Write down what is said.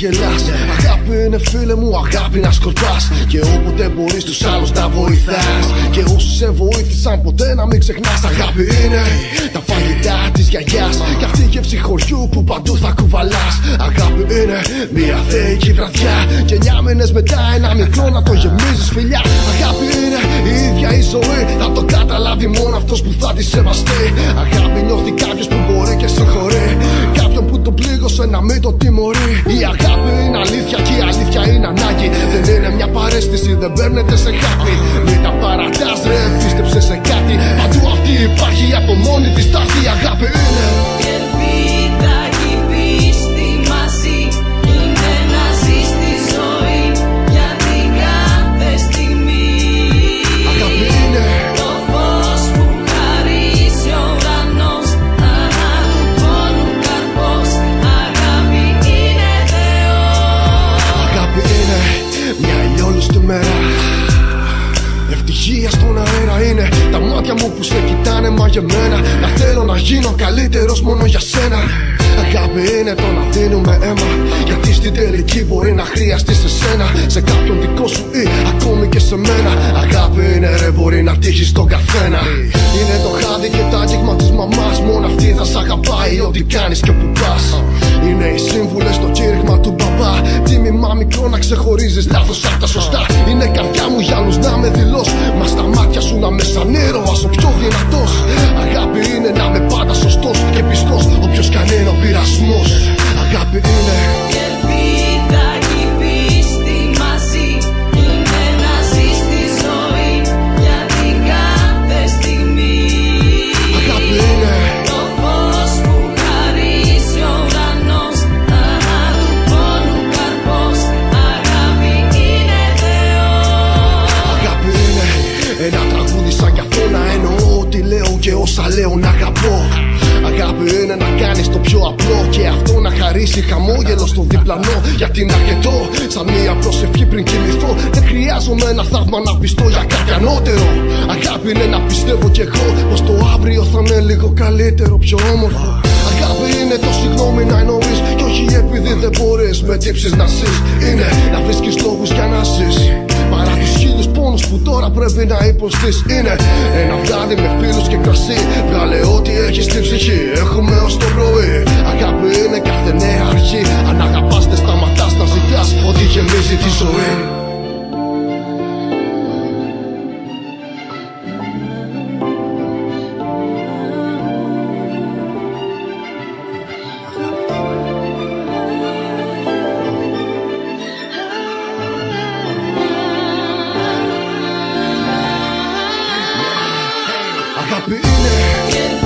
γελάς. Αγάπη είναι φίλε μου, αγάπη να σκορπά. Και όποτε μπορείς τους άλλους να βοηθάς. Και όσου σε βοήθησαν ποτέ να μην ξεχνάς. Αγάπη είναι τα φαγητά της γιαγιάς. Και αυτή η γεύση χωριού που παντού θα κουβαλάς. Αγάπη είναι μια θεϊκή βραδιά. Και εννιά μήνες μετά ένα μικρό να το γεμίζεις φιλιά. Αγάπη είναι η ίδια η ζωή. Θα το καταλάβει μόνο αυτός που θα τη σεβαστεί. Αγάπη νιώθει κάποιος που μπορεί και συγχωρεί. Κάποιον που τον πλήγωσε να μην το κοιτάνε μαγεμένα Να θέλω να γίνω καλύτερος μόνο για σένα. Αγάπη είναι το να δίνουμε αίμα. Γιατί στην τελική μπορεί να χρειαστείς σε σένα Σε κάποιον δικό σου ή ακόμη και σε μένα. Αγάπη είναι ρε μπορεί να τύχεις στον καθένα. Είναι το χάδι και το άγγιγμα της μαμάς. Μόνο αυτή θα σ' αγαπάει ό,τι κάνεις και που πας. Είναι οι σύμβουλες στο κήρυγμα του μπαμπά. Τίμημα μικρό να ξεχωρίζεις λάθος από τα σωστά. Είναι καρδιά μου για άλλους να όσα λέω να αγαπώ. Αγάπη είναι να κάνεις το πιο απλό Και αυτό να χαρίσει χαμόγελο στο διπλανό. Γιατί είναι αρκετό σαν μία προσευχή πριν κοιμηθώ Δεν χρειάζομαι ένα θαύμα να πιστώ για κάτι ανώτερο. Αγάπη είναι να πιστεύω κι εγώ Πως το αύριο θα είναι λίγο καλύτερο πιο όμορφο. Αγάπη είναι το συγγνώμη να εννοείς Κι όχι επειδή δεν μπορείς με τύψεις να ζεις. Είναι να βρίσκεις λόγους για να ζεις. Παρά τους χίλιους πόνους που τώρα πρέπει να υποστείς. Είναι ένα βράδυ με φίλους και κρασί Βγάλε ό,τι έχεις στην ψυχή. Έχουμε ως το πρωί Αγάπη είναι Η